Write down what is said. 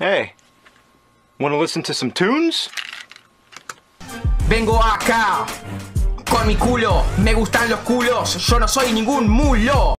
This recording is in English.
Hey, wanna listen to some tunes? Vengo acá con mi culo, me gustan los culos, yo no soy ningún mulo.